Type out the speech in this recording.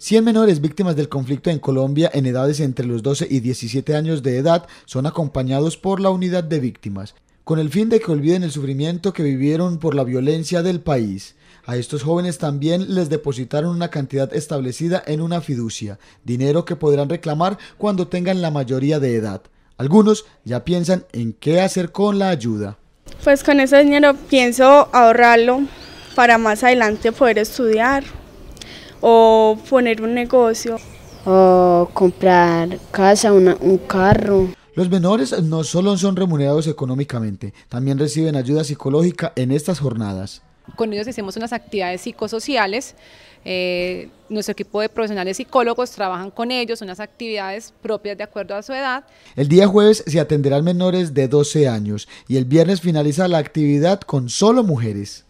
100 menores víctimas del conflicto en Colombia en edades entre los 12 y 17 años de edad son acompañados por la unidad de víctimas, con el fin de que olviden el sufrimiento que vivieron por la violencia del país. A estos jóvenes también les depositaron una cantidad establecida en una fiducia, dinero que podrán reclamar cuando tengan la mayoría de edad. Algunos ya piensan en qué hacer con la ayuda. Pues con ese dinero pienso ahorrarlo para más adelante poder estudiar o poner un negocio. O comprar casa, un carro. Los menores no solo son remunerados económicamente, también reciben ayuda psicológica en estas jornadas. Con ellos hacemos unas actividades psicosociales. Eh, nuestro equipo de profesionales psicólogos trabajan con ellos, unas actividades propias de acuerdo a su edad. El día jueves se atenderán menores de 12 años y el viernes finaliza la actividad con solo mujeres.